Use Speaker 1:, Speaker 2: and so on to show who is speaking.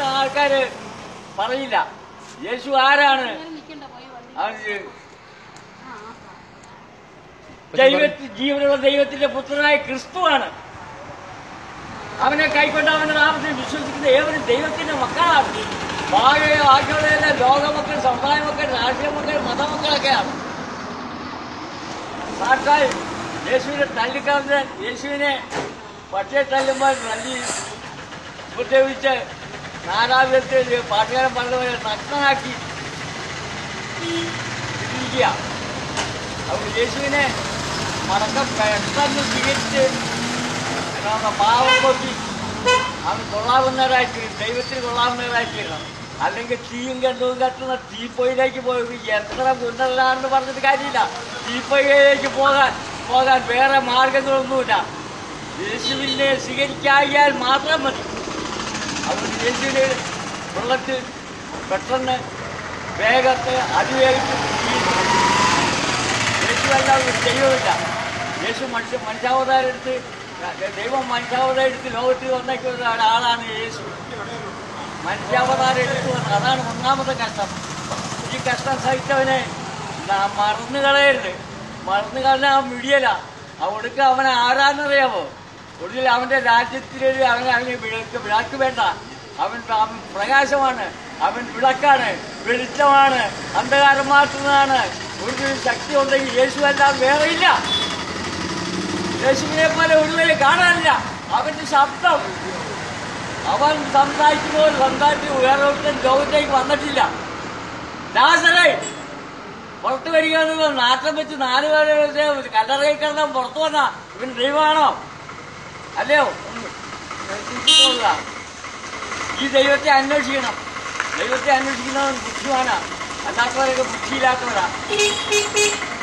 Speaker 1: ഇന്നത്തെ ആൾക്കാര് പറയില്ല. യേശു ആരാണ്? ദൈവത്തി ജീവനുള്ള ദൈവത്തിന്റെ പുത്രനായ ക്രിസ്തുവാണ് അവനെ കൈക്കൊണ്ട് അവന്റെ നാമത്തിൽ വിശ്വസിക്കുന്ന ഏവരും ദൈവത്തിന്റെ മക്കളാണ്. ബാഹ്യ ബാക്കിയുള്ളതെല്ലാം ലോകമക്കൾ സമുദായ മക്കൾ രാഷ്ട്രീയ മക്കൾ മതമക്കളൊക്കെയാണ്. സാക്ഷാൽ യേശുവിനെ തല്ലിക്കളഞ്ഞ യേശുവിനെ പട്ടിയെ തല്ലുമ്പോൾ തല്ലി ഉപദ്രവിച്ച് നാലാവിധത്തിൽ പാട്ടുകാരൻ പറഞ്ഞ നഗ്നനാക്കി ഇരിക്കുക. അപ്പോൾ യേശുവിനെ മടക്കം പെട്ടെന്ന് സ്വീകരിച്ച് എന്നാ പാവം നോക്കി അവൻ കൊള്ളാവുന്നവരായിട്ട് ദൈവത്തിന് കൊള്ളാവുന്നവരായിത്തീരണം അല്ലെങ്കിൽ തീയും കണ്ടും കത്തുന്ന തീപ്പൊയിലേക്ക് പോയി. എത്ര ഉന്നതനാണെന്ന് പറഞ്ഞിട്ട് കാര്യമില്ല. തീപ്പൊയിലേക്ക് പോകാൻ പോകാൻ വേറെ മാർഗങ്ങളൊന്നുമില്ല. യേശുവിനെ സ്വീകരിക്കാകിയാൽ മാത്രം മതി. അതുകൊണ്ട് ബുള്ളറ്റ് പെട്ടെന്ന് വേഗത്തെ അതിവേഗത്തിൽ യേശു അല്ലാതെ ദൈവമില്ല യേശു മനുഷ്യ മനുഷ്യാവതാരം എടുത്ത് ദൈവം മനുഷ്യാവതാരം എടുത്ത് ലോകത്തിൽ വന്നേക്കുന്ന ഒരാളാണ് യേശു. മനുഷ്യാവതാരം എടുത്തു വന്ന അതാണ് ഒന്നാമത്തെ കഷ്ടം. ഈ കഷ്ടം സഹിച്ചവനെ മറന്നു കളയരുത്. മറന്നു കളഞ്ഞാൽ അവൻ വിടിയല അവിടേക്ക് അവനെ ആരാന്നറിയാമോ ഒടുവിൽ അവന്റെ രാജ്യത്തിലൊരു അവനെ അവന് വിളക്ക് വിളക്ക് വേണ്ട. അവൻ അവൻ പ്രകാശമാണ്. അവൻ വിളക്കാണ് വെളിച്ചമാണ് അന്ധകാരം മാറ്റുന്നതാണ്. ഒരു ശക്തി ഉണ്ടെങ്കിൽ യേശു അല്ലാതെ വേറെയില്ല. യേശുവിനെ പോലെ ഒരുവരെ കാണാനില്ല. അവന്റെ ശബ്ദം. അവൻ സംസാരിക്കുമ്പോൾ സംസാരിച്ച് വേറെ ഒട്ടും ലോകത്തേക്ക് വന്നിട്ടില്ല. ദാസരേ പുറത്തു വരിക എന്നുള്ളത് നാട്ടം വെച്ച് നാല് പേരെ വെച്ച് കല്ലറയിൽ കിടന്ന പുറത്തു വന്ന ഇവൻ ദൈവമാണോ? അല്ലയോ. ഈ ദൈവത്തെ അന്വേഷിക്കണം. ദൈവത്തെ അന്വേഷിക്കുന്നവൻ ബുദ്ധിമാനാ. അല്ലാത്തവരൊക്കെ ബുദ്ധിയില്ലാത്തവരാ.